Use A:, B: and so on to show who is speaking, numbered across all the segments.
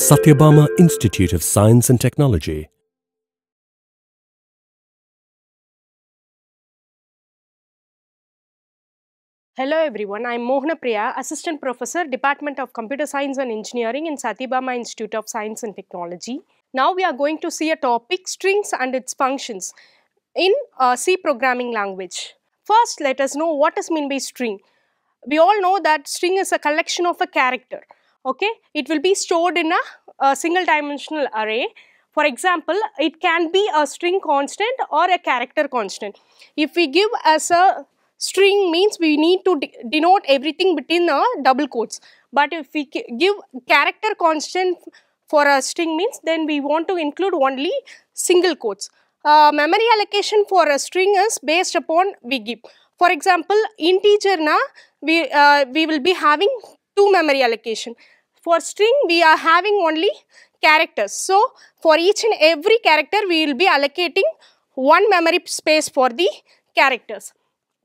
A: Sathyabama Institute of Science and Technology.
B: Hello everyone, I am Mohana Priya, Assistant Professor, Department of Computer Science and Engineering in Sathyabama Institute of Science and Technology. Now we are going to see a topic strings and its functions in uh, C programming language. First let us know what is mean by string. We all know that string is a collection of a character, okay. It will be stored in a, a single dimensional array. For example, it can be a string constant or a character constant. If we give as a string means we need to de denote everything between a double quotes but if we give character constant for a string means then we want to include only single quotes uh, memory allocation for a string is based upon we give for example integer na we uh, we will be having two memory allocation for string we are having only characters so for each and every character we will be allocating one memory space for the characters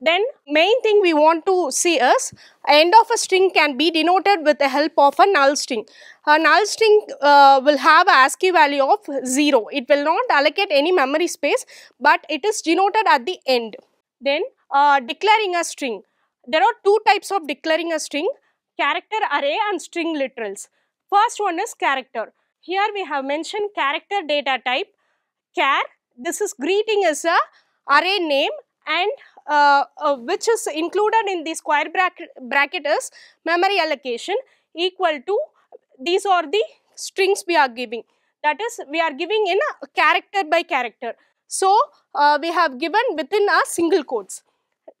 B: then main thing we want to see is end of a string can be denoted with the help of a null string. A null string uh, will have a ASCII value of 0. It will not allocate any memory space but it is denoted at the end. Then uh, declaring a string. There are two types of declaring a string character array and string literals. First one is character. Here we have mentioned character data type char. This is greeting is a array name and uh, uh, which is included in the square bracket, bracket is memory allocation equal to these are the strings we are giving that is we are giving in a character by character. So, uh, we have given within a single quotes.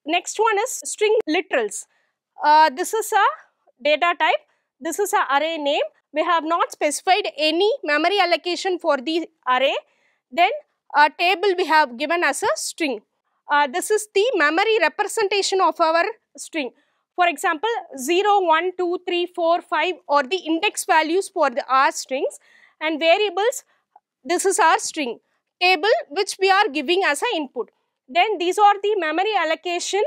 B: Next one is string literals. Uh, this is a data type, this is a array name. We have not specified any memory allocation for the array. Then a table we have given as a string uh, this is the memory representation of our string. For example, 0, 1, 2, 3, 4, 5 or the index values for the R strings and variables, this is our string table which we are giving as an input. Then these are the memory allocation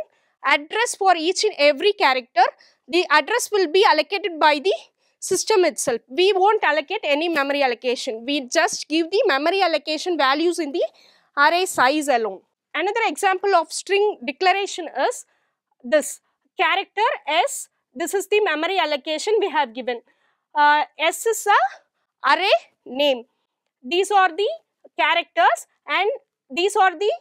B: address for each and every character. The address will be allocated by the system itself. We won't allocate any memory allocation. We just give the memory allocation values in the array size alone. Another example of string declaration is this character S. This is the memory allocation we have given. Uh, S is a array name. These are the characters and these are the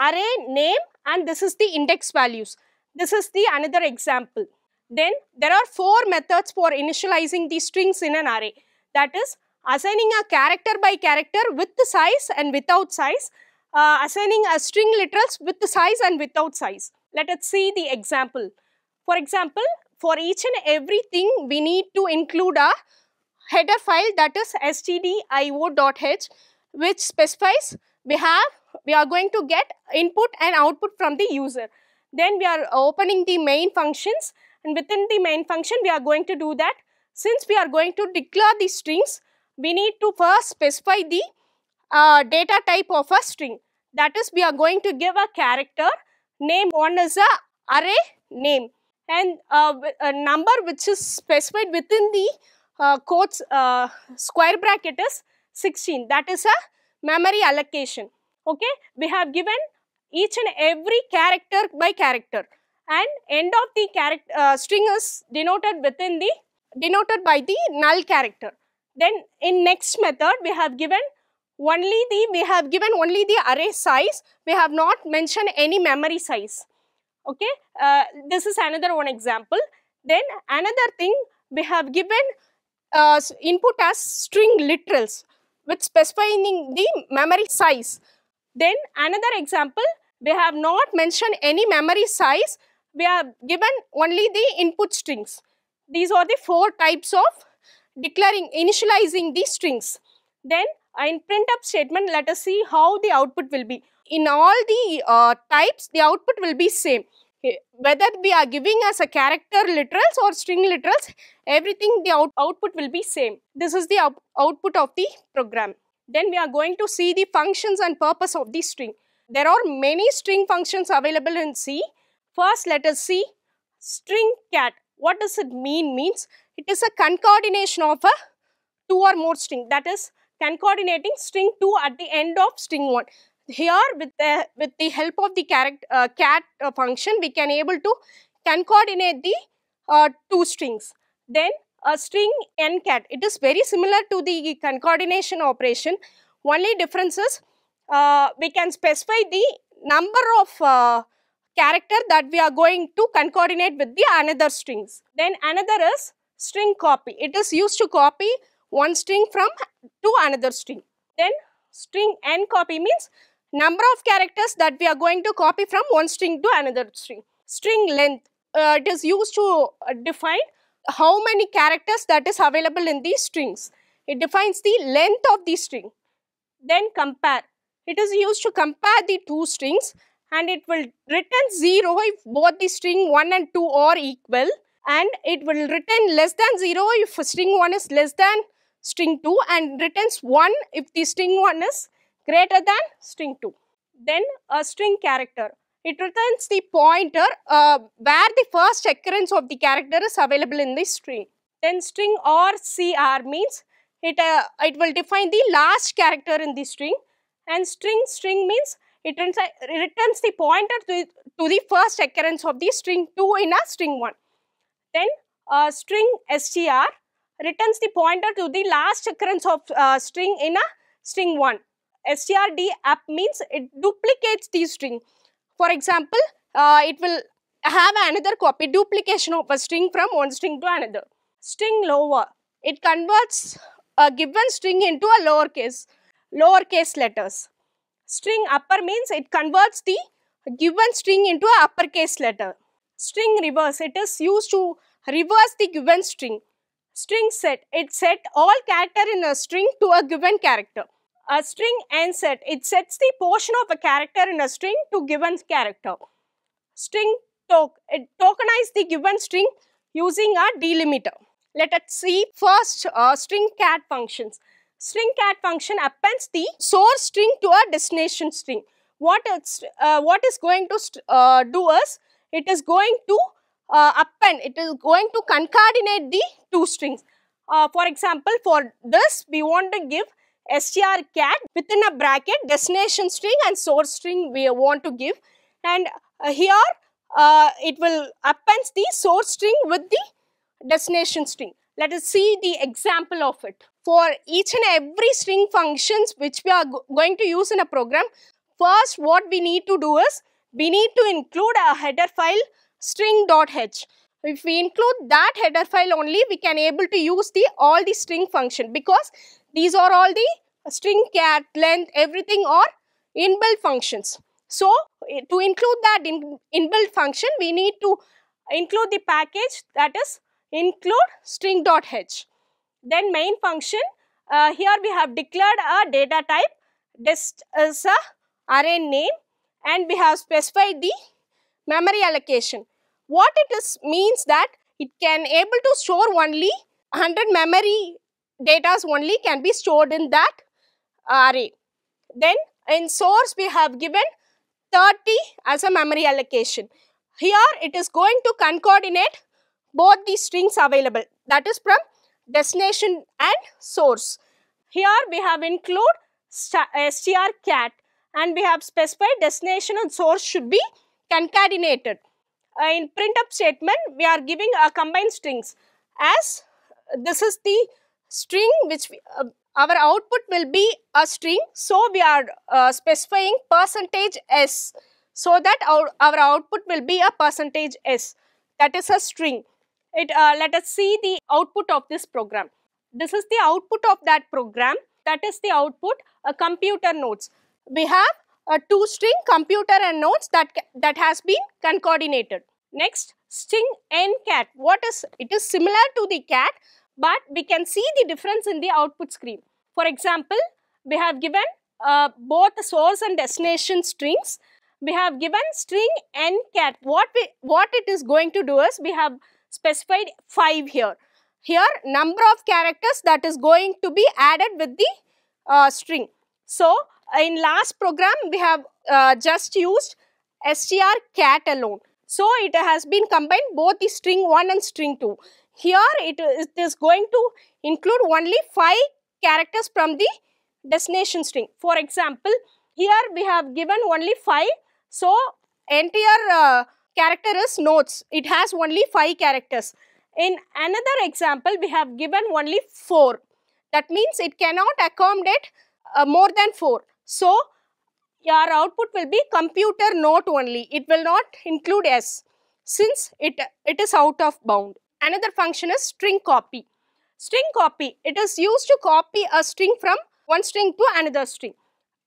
B: array name and this is the index values. This is the another example. Then there are four methods for initializing the strings in an array. That is assigning a character by character with the size and without size uh, assigning a string literals with the size and without size. Let us see the example. For example, for each and everything we need to include a header file that is stdio.h which specifies we have we are going to get input and output from the user. Then we are opening the main functions and within the main function we are going to do that. Since we are going to declare the strings, we need to first specify the uh, data type of a string. That is we are going to give a character. Name one is a array name. And uh, a number which is specified within the uh, quotes uh, square bracket is 16 that is a memory allocation. Okay? We have given each and every character by character and end of the character uh, string is denoted within the denoted by the null character. Then in next method we have given only the we have given only the array size. We have not mentioned any memory size. Okay? Uh, this is another one example. Then another thing we have given uh, input as string literals with specifying the memory size. Then another example we have not mentioned any memory size we are given only the input strings. These are the four types of declaring initializing the strings. Then in printf statement. Let us see how the output will be. In all the uh, types the output will be same. Whether we are giving as a character literals or string literals everything the out output will be same. This is the out output of the program. Then we are going to see the functions and purpose of the string. There are many string functions available in c first let us see string cat. What does it mean? Means it is a concatenation of a two or more string. That is concatenating string 2 at the end of string 1 here with the with the help of the character uh, cat uh, function we can able to concatenate the uh, two strings. Then a string ncat it is very similar to the concatenation operation. Only difference is uh, we can specify the number of uh, character that we are going to concatenate with the another strings then another is string copy it is used to copy one string from to another string then string n copy means number of characters that we are going to copy from one string to another string. String length, uh, it is used to uh, define how many characters that is available in these strings. It defines the length of the string. Then compare. It is used to compare the two strings and it will return 0 if both the string 1 and 2 are equal and it will return less than 0 if string 1 is less than string 2 and returns 1 if the string 1 is greater than string 2. Then a string character. It returns the pointer uh, where the first occurrence of the character is available in the string. Then string or CR means it, uh, it will define the last character in the string and string string means it returns the pointer to, to the first occurrence of the string 2 in a string 1. Then uh, string str returns the pointer to the last occurrence of uh, string in a string 1 strd app means it duplicates the string. For example, uh, it will have another copy duplication of a string from one string to another. String lower, it converts a given string into a lowercase, lowercase letters. String upper means it converts the given string into a uppercase letter. String reverse, it is used to reverse the given string. String set, it set all character in a string to a given character a string n set, it sets the portion of a character in a string to given character. String toke, it tokenize the given string using a delimiter. Let us see first uh, string cat functions. String cat function appends the source string to a destination string. What, it's, uh, what is going to uh, do is, it is going to uh, append, it is going to concatenate the two strings. Uh, for example, for this we want to give str cat within a bracket destination string and source string we want to give and uh, here uh, it will append the source string with the destination string. Let us see the example of it. For each and every string functions which we are go going to use in a program, first what we need to do is we need to include a header file string.h. If we include that header file only, we can able to use the all the string function because these are all the string cat, length, everything are inbuilt functions. So, to include that in, inbuilt function, we need to include the package that is include string.h. Then main function, uh, here we have declared a data type, this is a array name and we have specified the memory allocation. What it is means that it can able to store only 100 memory data only can be stored in that array. Then in source we have given 30 as a memory allocation. Here it is going to concatenate both the strings available that is from destination and source. Here we have include str cat and we have specified destination and source should be concatenated. Uh, in printf statement we are giving a combined strings as this is the string which we, uh, our output will be a string so we are uh, specifying percentage s so that our, our output will be a percentage s that is a string it uh, let us see the output of this program this is the output of that program that is the output a computer nodes we have a two string computer and nodes that that has been concatenated next string n cat what is it is similar to the cat but we can see the difference in the output screen. For example, we have given uh, both source and destination strings. We have given string ncat. What we what it is going to do is we have specified 5 here. Here number of characters that is going to be added with the uh, string. So in last program we have uh, just used str cat alone. So it has been combined both the string 1 and string 2. here it is, going to include only 5 characters from the destination string. For example, here we have given only 5. So, entire uh, character is notes. It has only 5 characters. In another example, we have given only 4. That means it cannot accommodate uh, more than 4. So, your output will be computer note only. It will not include S since it, it is out of bound. Another function is string copy. String copy, it is used to copy a string from one string to another string.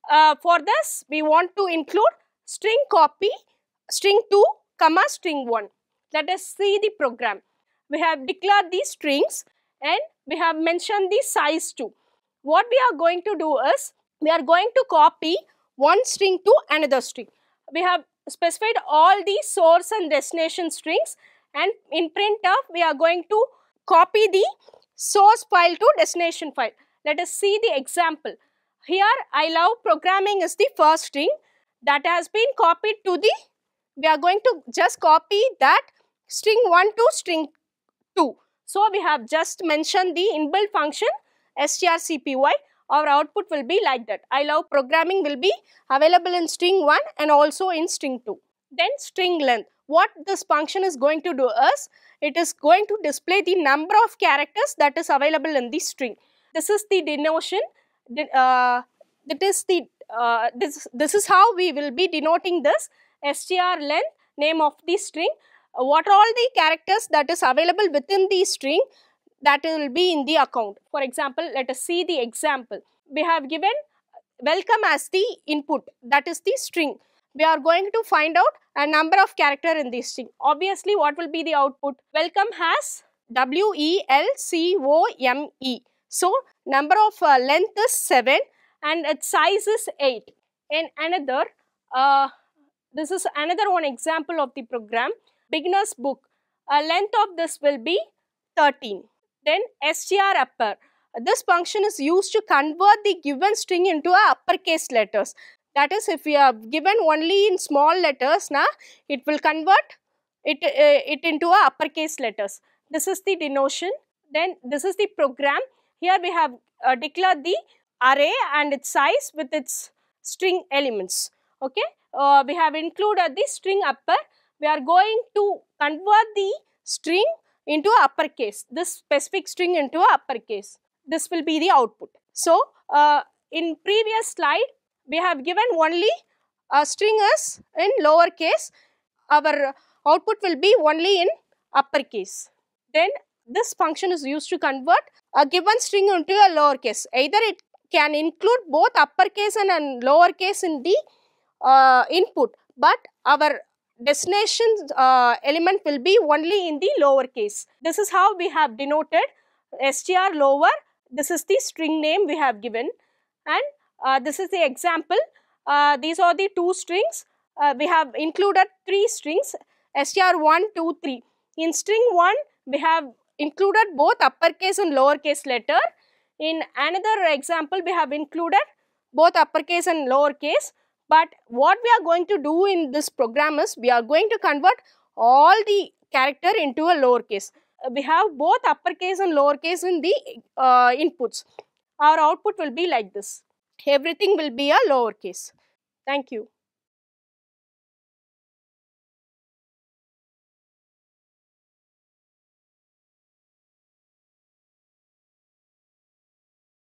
B: Uh, for this, we want to include string copy string 2 comma string 1. Let us see the program. We have declared these strings and we have mentioned the size too. What we are going to do is, we are going to copy one string to another string. We have specified all the source and destination strings and in printf we are going to copy the source file to destination file. Let us see the example. Here I love programming is the first string that has been copied to the, we are going to just copy that string 1 to string 2. So, we have just mentioned the inbuilt function strcpy our output will be like that. I love programming will be available in string 1 and also in string 2. Then string length. What this function is going to do is, it is going to display the number of characters that is available in the string. This is the denotation, uh, that is the, uh, this, this is how we will be denoting this str length name of the string. Uh, what are all the characters that is available within the string that will be in the account. For example, let us see the example. We have given welcome as the input that is the string. We are going to find out a number of character in this string. Obviously, what will be the output? Welcome has W-E-L-C-O-M-E. So, number of uh, length is 7 and its size is 8. In another, uh, this is another one example of the program. Beginner's book. A length of this will be 13. Then str upper. This function is used to convert the given string into a uppercase letters. That is if we are given only in small letters, na, it will convert it, uh, it into a uppercase letters. This is the denotation. Then this is the program. Here we have uh, declared the array and its size with its string elements. Okay. Uh, we have included the string upper. We are going to convert the string into uppercase, this specific string into uppercase. This will be the output. So, uh, in previous slide, we have given only a string is in lowercase, our output will be only in uppercase. Then this function is used to convert a given string into a lowercase. Either it can include both uppercase and, and lowercase in the uh, input, but our destination uh, element will be only in the lower case. This is how we have denoted str lower. This is the string name we have given and uh, this is the example. Uh, these are the two strings. Uh, we have included three strings str1, 2, 3. In string 1, we have included both uppercase and lowercase letter. In another example, we have included both uppercase and lowercase. But what we are going to do in this program is we are going to convert all the character into a lowercase. Uh, we have both uppercase and lowercase in the uh, inputs. Our output will be like this. Everything will be a lowercase. Thank you.